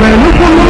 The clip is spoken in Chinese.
在路旁。